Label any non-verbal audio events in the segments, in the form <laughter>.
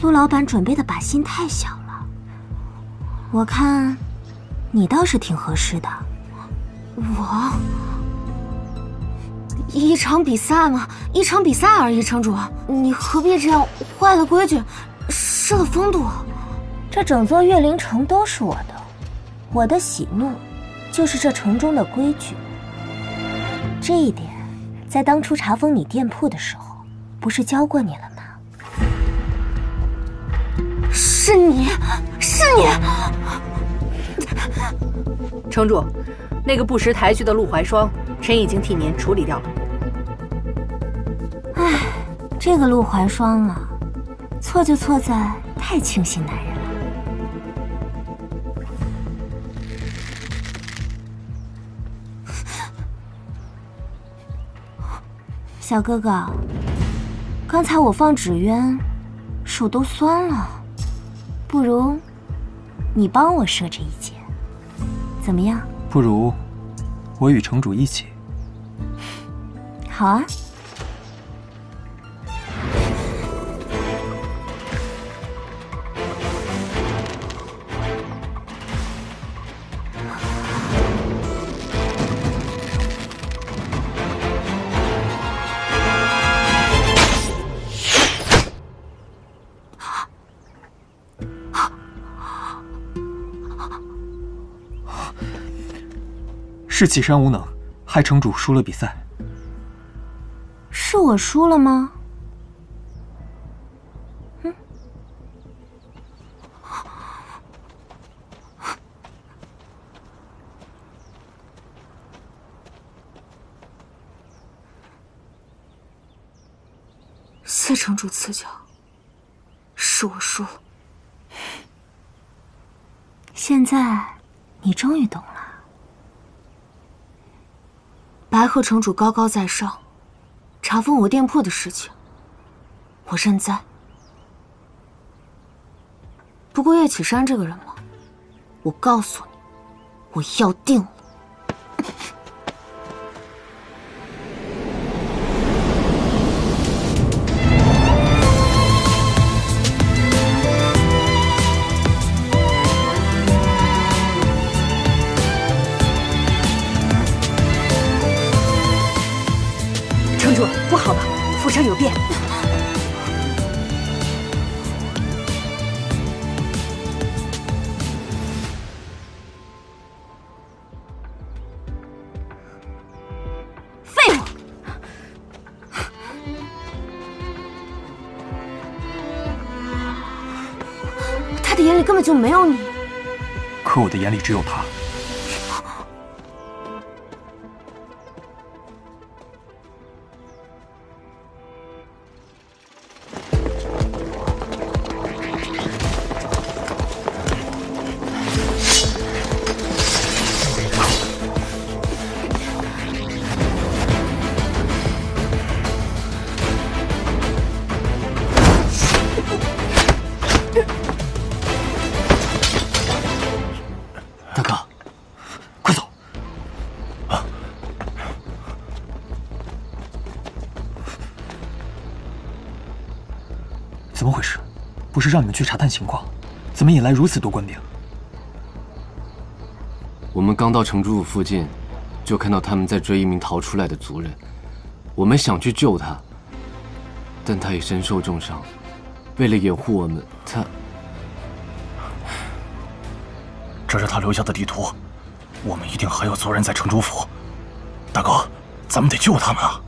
陆老板准备的靶心太小了，我看你倒是挺合适的。我一场比赛嘛，一场比赛而已，城主，你何必这样坏了规矩，失了风度？这整座月灵城都是我的，我的喜怒就是这城中的规矩。这一点，在当初查封你店铺的时候，不是教过你了吗？是你，是你，城主，那个不识抬举的陆怀霜，臣已经替您处理掉了。唉，这个陆怀霜啊，错就错在太轻信男人了。小哥哥，刚才我放纸鸢，手都酸了，不如你帮我设这一箭，怎么样？不如我与城主一起。好啊。是启山无能，害城主输了比赛。是我输了吗？谢城主赐教，是我输了。现在你终于懂了。白鹤城主高高在上，查封我店铺的事情，我认栽。不过叶启山这个人嘛，我告诉你，我要定了。眼里根本就没有你。可我的眼里只有他。是让你们去查探情况，怎么引来如此多官兵？我们刚到城主府附近，就看到他们在追一名逃出来的族人。我们想去救他，但他也身受重伤。为了掩护我们，他……这是他留下的地图，我们一定还有族人在城主府。大哥，咱们得救他们啊！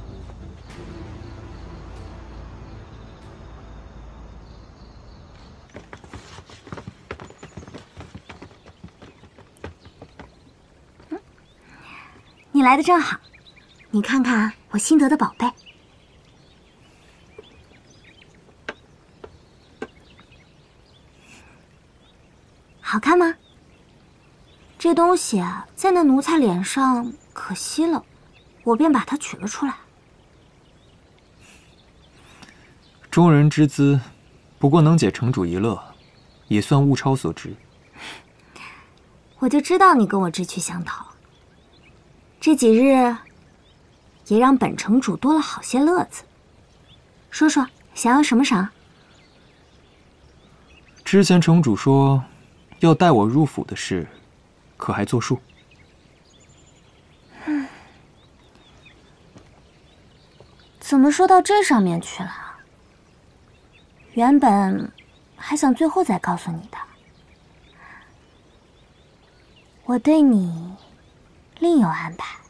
你来的正好，你看看我新得的宝贝，好看吗？这东西啊，在那奴才脸上可惜了，我便把它取了出来。中人之资，不过能解城主一乐，也算物超所值。我就知道你跟我志趣相投。这几日，也让本城主多了好些乐子。说说，想要什么赏？之前城主说要带我入府的事，可还作数？怎么说到这上面去了？原本还想最后再告诉你的，我对你另有安排。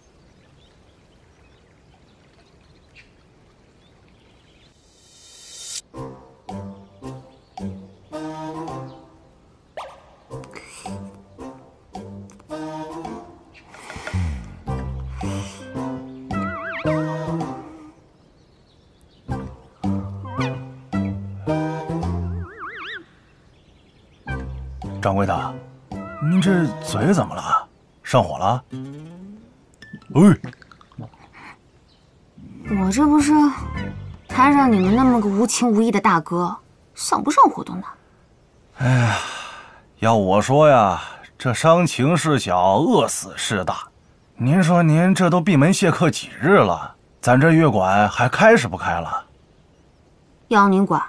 掌柜的，您这嘴怎么了？上火了？哎，我这不是摊上你们那么个无情无义的大哥，想不上活动呢。要我说呀，这伤情事小，饿死事大。您说您这都闭门谢客几日了，咱这月馆还开是不开了？要您管？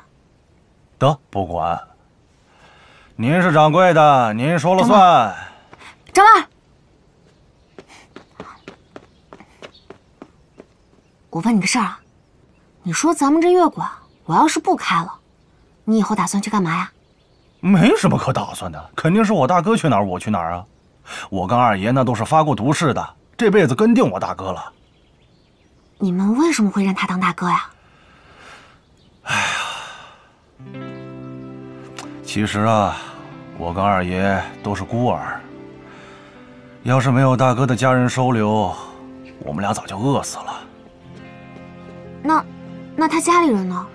得不管。您是掌柜的，您说了算。张二，我问你个事儿啊，你说咱们这月馆，我要是不开了，你以后打算去干嘛呀？没什么可打算的，肯定是我大哥去哪儿我去哪儿啊。我跟二爷那都是发过毒誓的，这辈子跟定我大哥了。你们为什么会认他当大哥呀？其实啊，我跟二爷都是孤儿。要是没有大哥的家人收留，我们俩早就饿死了。那，他家里人呢？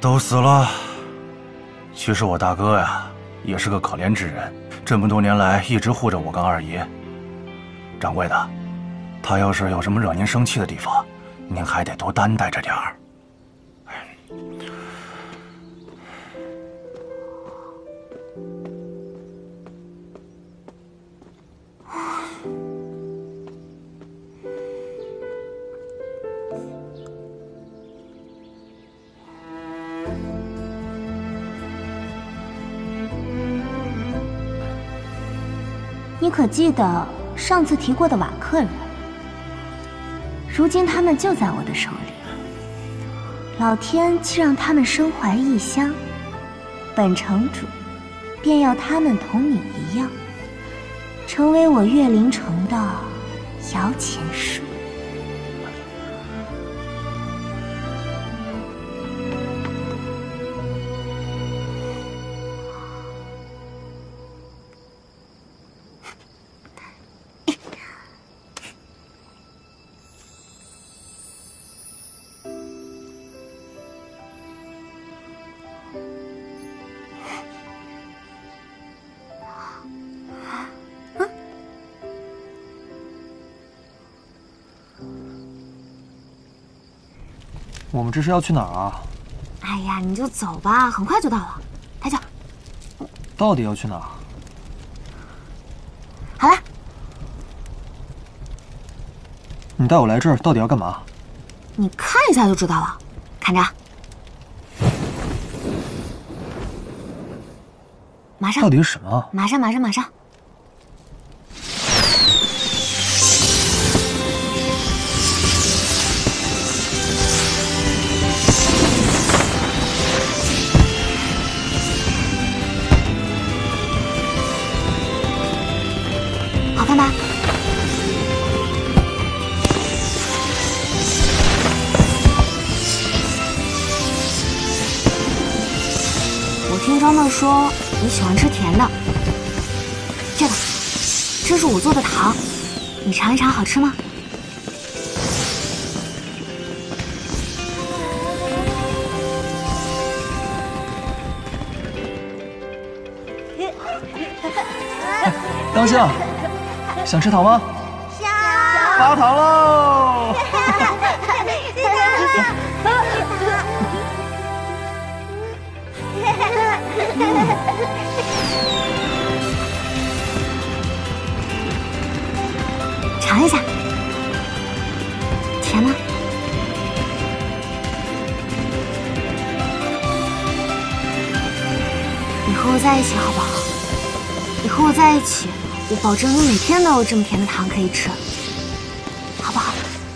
都死了。其实我大哥呀，也是个可怜之人，这么多年来一直护着我跟二爷。掌柜的，他要是有什么惹您生气的地方，您还得多担待着点儿。你可记得上次提过的瓦克人？如今他们就在我的手里。老天既让他们身怀异香，本城主便要他们同你一样，成为我月灵城的摇钱树。我们这是要去哪儿啊？哎呀，你就走吧，很快就到了。抬脚。到底要去哪儿？好了，你带我来这儿到底要干嘛？你看一下就知道了。看着，马上到，底是什么？马上，马上，马上。听张乐说你喜欢吃甜的，这个，这是我做的糖，你尝一尝，好吃吗？当心啊！想吃糖吗？想。发糖喽！<laughs> <laughs> 尝一下，甜吗？你和我在一起好不好？你和我在一起，我保证你每天都有这么甜的糖可以吃，